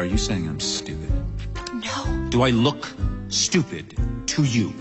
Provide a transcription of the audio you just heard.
Are you saying I'm stupid? No. Do I look stupid to you?